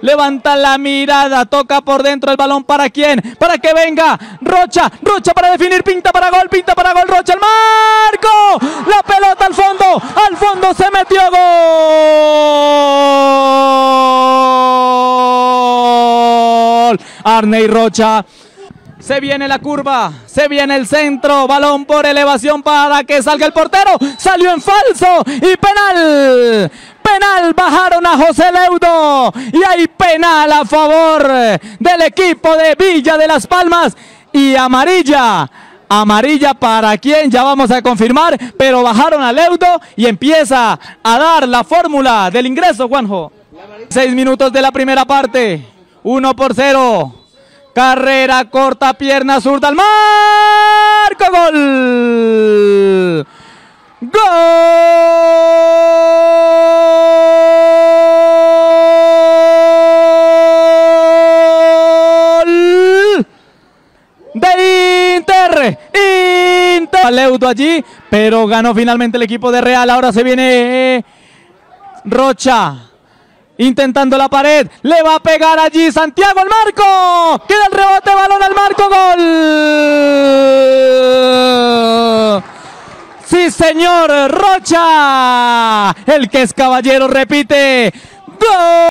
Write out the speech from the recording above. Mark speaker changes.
Speaker 1: Levanta la mirada, toca por dentro el balón para quién, para que venga Rocha, Rocha para definir, pinta para gol, pinta para gol, Rocha al marco, la pelota al fondo, al fondo se metió gol. Arney Rocha. Se viene la curva, se viene el centro, balón por elevación para que salga el portero, salió en falso y penal. Penal, bajaron a José Leudo y hay penal a favor del equipo de Villa de las Palmas y amarilla. Amarilla para quien ya vamos a confirmar, pero bajaron a Leudo y empieza a dar la fórmula del ingreso, Juanjo. Seis minutos de la primera parte, uno por cero. Carrera corta, pierna zurda al marco, gol. Inter. Leudo allí, pero ganó finalmente el equipo de Real. Ahora se viene eh, Rocha. Intentando la pared, le va a pegar allí Santiago al marco. Queda el rebote, balón al marco, gol. Sí, señor, Rocha. El que es caballero repite. Gol.